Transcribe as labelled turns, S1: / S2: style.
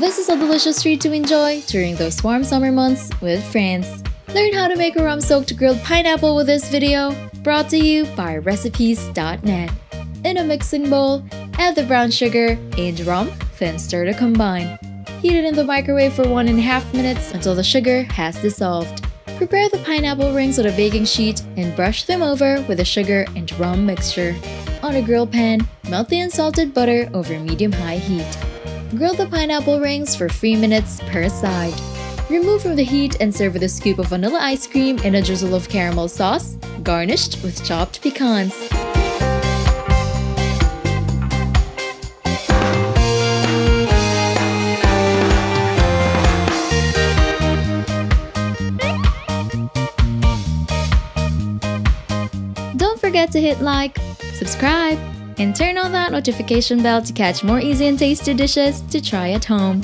S1: This is a delicious treat to enjoy during those warm summer months with friends. Learn how to make a rum-soaked grilled pineapple with this video, brought to you by recipes.net. In a mixing bowl, add the brown sugar and rum, then stir to combine. Heat it in the microwave for 1 and a half minutes until the sugar has dissolved. Prepare the pineapple rings with a baking sheet and brush them over with the sugar and rum mixture. On a grill pan, melt the unsalted butter over medium-high heat. Grill the pineapple rings for 3 minutes per side. Remove from the heat and serve with a scoop of vanilla ice cream and a drizzle of caramel sauce, garnished with chopped pecans. Don't forget to hit like, subscribe, and turn on that notification bell to catch more easy and tasty dishes to try at home.